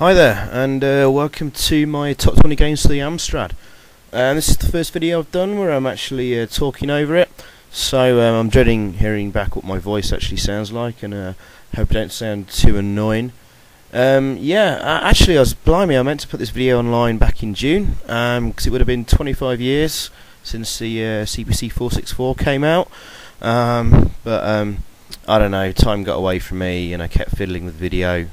Hi there, and uh, welcome to my top 20 games for the Amstrad. And this is the first video I've done where I'm actually uh, talking over it, so um, I'm dreading hearing back what my voice actually sounds like, and uh, hope it don't sound too annoying. Um, yeah, uh, actually, I was blimey, I meant to put this video online back in June, because um, it would have been 25 years since the uh, CPC 464 came out, um, but um, I don't know, time got away from me, and I kept fiddling with the video.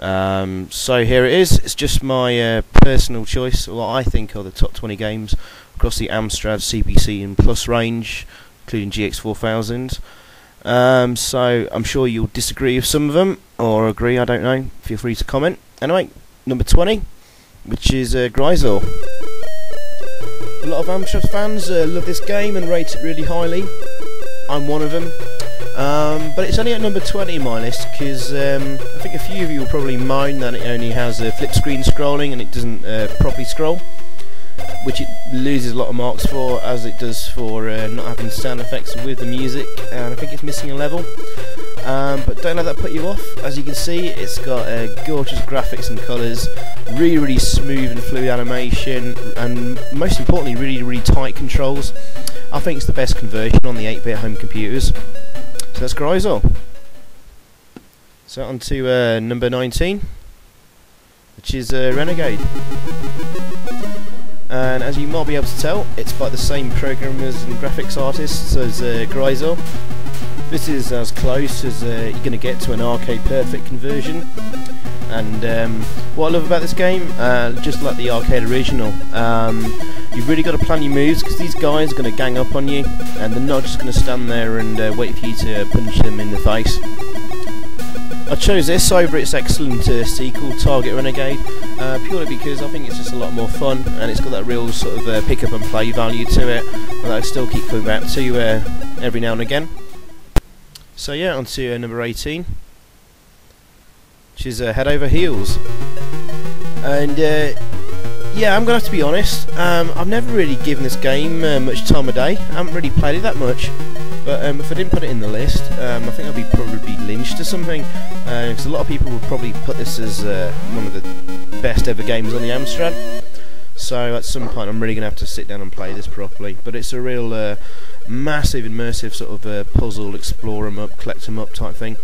Um, so here it is. It's just my uh, personal choice. What I think are the top 20 games across the Amstrad CPC and Plus range, including GX4000. Um, so I'm sure you'll disagree with some of them or agree. I don't know. Feel free to comment. Anyway, number 20, which is uh. A lot of Amstrad fans uh, love this game and rate it really highly. I'm one of them. Um, but it's only at number 20 in my list because um, I think a few of you will probably mind that it only has a flip screen scrolling and it doesn't uh, properly scroll, which it loses a lot of marks for, as it does for uh, not having sound effects with the music, and I think it's missing a level. Um, but don't let that put you off. As you can see, it's got uh, gorgeous graphics and colours, really, really smooth and fluid animation, and most importantly, really, really tight controls. I think it's the best conversion on the 8-bit home computers. So that's Gryzor. So on to uh, number 19, which is uh, Renegade. And as you might be able to tell, it's by the same programmers and graphics artists as uh. This is as close as uh, you're going to get to an arcade perfect conversion. And um, what I love about this game, uh, just like the arcade original, um, you've really got to plan your moves because these guys are going to gang up on you, and they're not just going to stand there and uh, wait for you to punch them in the face. I chose this over its excellent uh, sequel, Target Renegade, uh, purely because I think it's just a lot more fun and it's got that real sort of uh, pick up and play value to it that I still keep coming back to uh, every now and again. So yeah, on to uh, number 18, which is uh, Head Over Heels. And yeah, I'm going to have to be honest, um, I've never really given this game much time of day, I haven't really played it that much. But um, if I didn't put it in the list, um, I think I'd be probably lynched or something. Because uh, a lot of people would probably put this as uh, one of the best ever games on the Amstrad. So at some point, I'm really going to have to sit down and play this properly. But it's a real uh, massive, immersive sort of uh, puzzle, explore them up, collect them up type thing.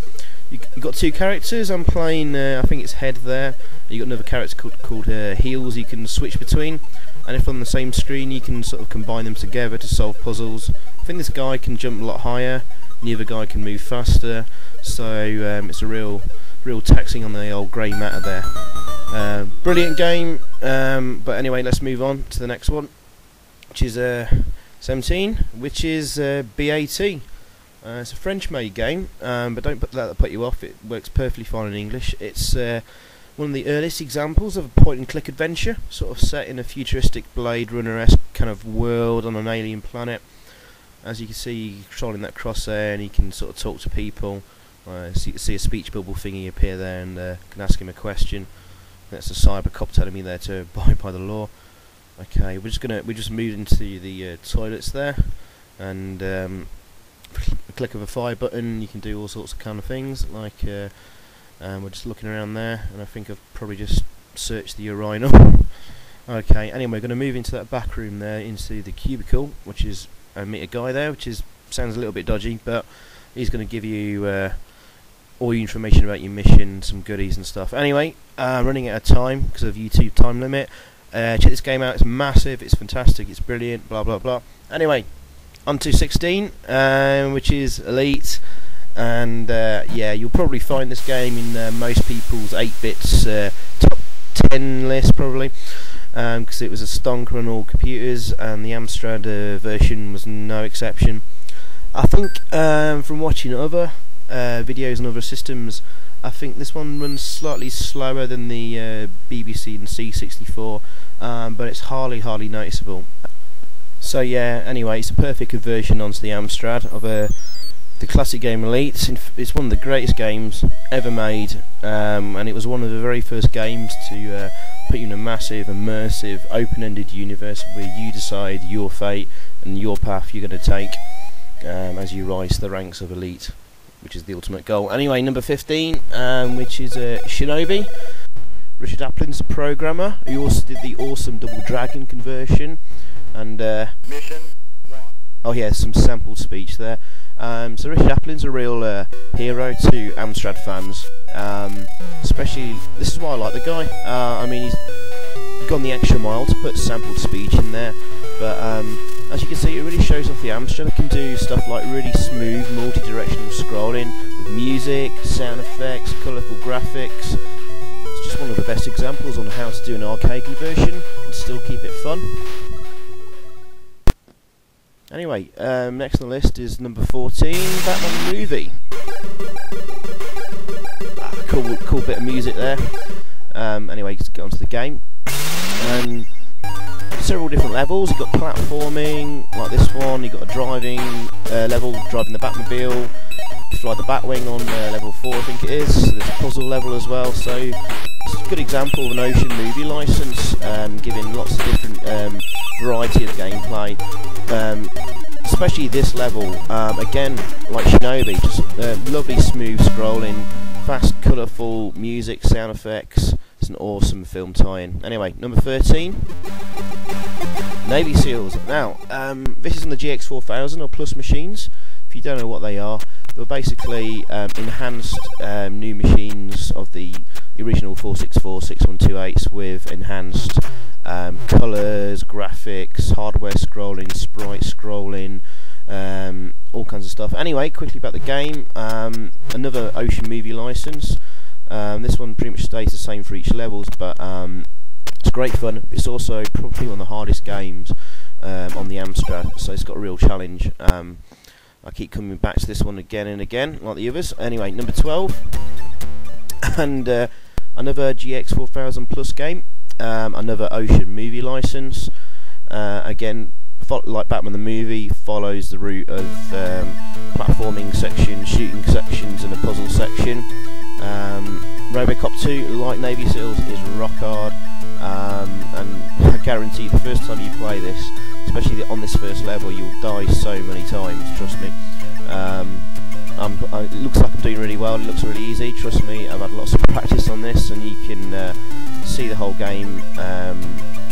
You, have got two characters. I'm playing. Uh, I think it's Head there. You've got another character called, called uh, Heels. You can switch between and if on the same screen you can sort of combine them together to solve puzzles. I think this guy can jump a lot higher, and the other guy can move faster, so um, it's a real real taxing on the old grey matter there. Uh, brilliant game, um, but anyway, let's move on to the next one, which is uh, 17, which is uh, BAT. Uh, it's a French-made game, um, but don't put that put you off. It works perfectly fine in English. It's uh, one of the earliest examples of a point-and-click adventure, sort of set in a futuristic Blade Runner-esque kind of world on an alien planet. As you can see, you're controlling that crosshair, and you can sort of talk to people. Uh, can see a speech bubble thingy appear there, and uh, can ask him a question. That's a cyber cop telling me there to abide by the law. Okay, we're just gonna we just moved into the uh, toilets there, and um, click of a fire button, you can do all sorts of kind of things like. Uh, and we're just looking around there and I think I've probably just searched the urinal. Okay anyway we're going to move into that back room there into the cubicle which is I meet a guy there which is sounds a little bit dodgy but he's going to give you uh, all your information about your mission some goodies and stuff. Anyway uh, running out of time because of YouTube time limit. Uh, check this game out it's massive it's fantastic it's brilliant blah blah blah. Anyway on to 16 um, which is Elite and uh, yeah, you'll probably find this game in uh, most people's 8-bits uh, top 10 list probably, because um, it was a stonker on all computers, and the Amstrad uh, version was no exception. I think um, from watching other uh, videos on other systems, I think this one runs slightly slower than the uh, BBC and C64, um, but it's hardly, hardly noticeable. So yeah, anyway, it's a perfect conversion onto the Amstrad of a the classic game Elite. It's one of the greatest games ever made, um, and it was one of the very first games to uh, put you in a massive, immersive, open-ended universe where you decide your fate and your path you're going to take um, as you rise to the ranks of Elite, which is the ultimate goal. Anyway, number 15, um, which is uh, Shinobi. Richard Aplin's a programmer. He also did the awesome Double Dragon conversion, and uh, Mission one. oh yeah, some sampled speech there. Um, so Richard Aplin's a real uh, hero to Amstrad fans, um, especially this is why I like the guy. Uh, I mean, he's gone the extra mile to put sampled speech in there, but um, as you can see, it really shows off the Amstrad. It can do stuff like really smooth, multi-directional scrolling with music, sound effects, colourful graphics. Just one of the best examples on how to do an arcade conversion and still keep it fun. Anyway, um, next on the list is number 14, Batman the Movie. Ah, cool, cool bit of music there. Um, anyway, let's get on to the game. Um, several different levels. You've got platforming, like this one. You've got a driving uh, level, driving the Batmobile. Fly the Batwing on uh, level 4, I think it is. There's a puzzle level as well. So it's a good example of an Ocean movie license, um, giving lots of different um, variety of gameplay. Um, especially this level, um, again, like Shinobi, just uh, lovely smooth scrolling, fast, colourful music, sound effects. It's an awesome film tie-in. Anyway, number 13. Navy SEALs. Now, um, this is on the GX4000 or Plus machines. You don't know what they are, they're basically um, enhanced um, new machines of the original 464 6128s with enhanced um, colours, graphics, hardware scrolling, sprite scrolling, um, all kinds of stuff. Anyway, quickly about the game. Um, another Ocean movie license. Um, this one pretty much stays the same for each levels, but it's great fun. It's also probably one of the hardest games um, on the Amstrad, so it's got a real challenge. Um, I keep coming back to this one again and again, like the others. Anyway, number 12, and uh, another GX4000 Plus game, um, another Ocean movie license. Uh, again, like Batman the movie, follows the route of um, platforming sections, shooting sections, and a puzzle section. Um, Robocop 2, like Navy SEALs, is rock hard, um, and I guarantee the first time you play this, especially on this first level, you'll die so many times, trust me. Um, I, it looks like I'm doing really well, it looks really easy, trust me, I've had lots of practice on this, and you can uh, see the whole game um,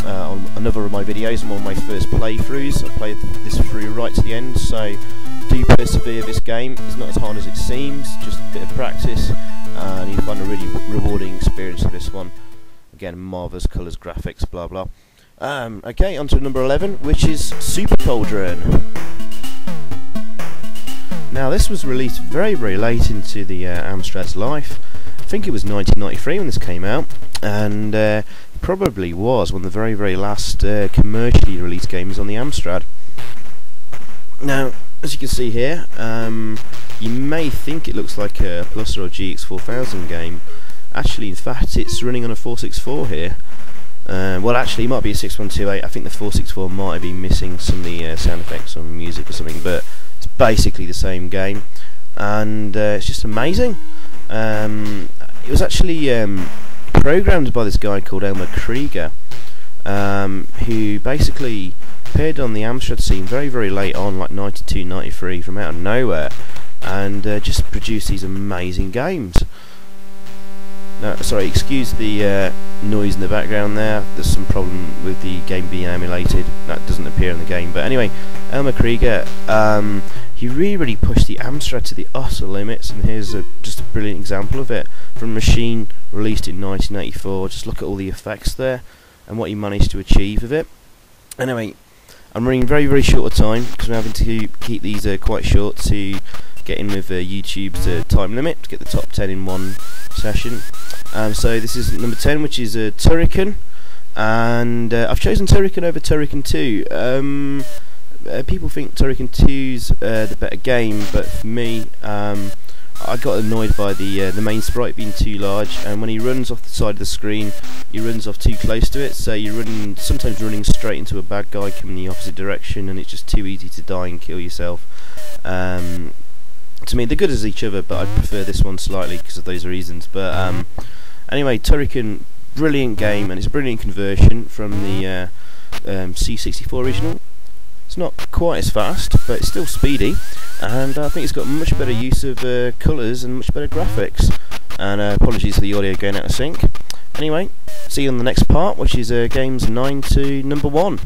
uh, on another of my videos, one of my first playthroughs. I played this through right to the end, so do persevere this game. It's not as hard as it seems, just a bit of practice, uh, and you'll find a really rewarding experience with this one. Again, marvellous colours, graphics, blah blah. Um, okay, on to number 11, which is Super Cauldron. Now, this was released very, very late into the uh, Amstrad's life. I think it was 1993 when this came out, and uh, probably was one of the very, very last uh, commercially released games on the Amstrad. Now, as you can see here, um, you may think it looks like a Plus or a GX4000 game. Actually, in fact, it's running on a 464 here. Uh, well, actually, it might be a 6128. I think the 464 might be missing some of the uh, sound effects or music or something, but it's basically the same game, and uh, it's just amazing. Um, it was actually um, programmed by this guy called Elmar Krieger, um, who basically appeared on the Amstrad scene very, very late on, like 92, 93, from out of nowhere, and uh, just produced these amazing games. No, sorry, excuse the uh, noise in the background there. There's some problem with the game being emulated. That doesn't appear in the game. But anyway, Elmar Krieger, um, he really, really pushed the Amstrad to the utter limits, and here's a, just a brilliant example of it. From machine released in 1984, just look at all the effects there, and what he managed to achieve with it. Anyway, I'm running very, very short of time, because I'm having to keep these uh, quite short to get in with uh, YouTube's uh, time limit to get the top 10 in one session. Um, so this is number 10, which is a uh, Turrican, and uh, I've chosen Turrican over Turrican 2. Um, uh, people think Turrican 2's uh, the better game, but for me, um, I got annoyed by the uh, the main sprite being too large, and when he runs off the side of the screen, he runs off too close to it. So you're running, sometimes running straight into a bad guy coming the opposite direction, and it's just too easy to die and kill yourself. Um, to me, they're good as each other, but I prefer this one slightly because of those reasons. But um, anyway, Turrican, brilliant game, and it's a brilliant conversion from the uh, um, C64 original. It's not quite as fast, but it's still speedy, and I think it's got much better use of uh, colours and much better graphics. And uh, apologies for the audio going out of sync. Anyway, see you on the next part, which is uh, games 9 to number 1.